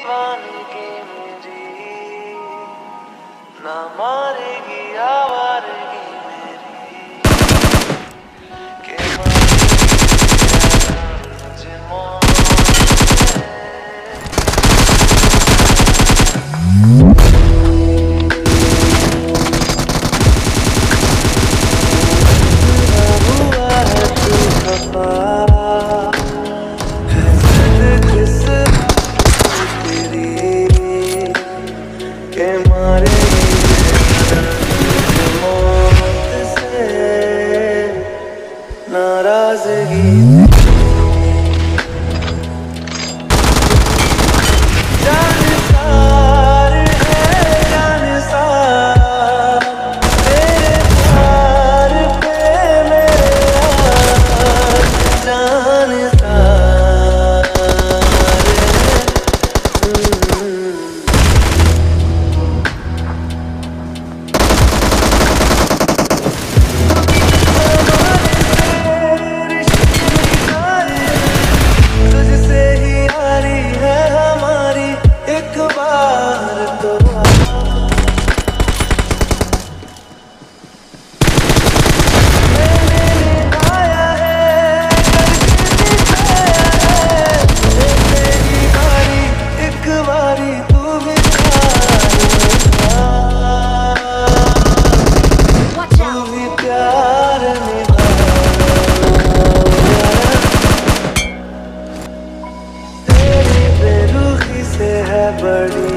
दीवानगी मेरी ना मारेगी के मारे नाराज़गी every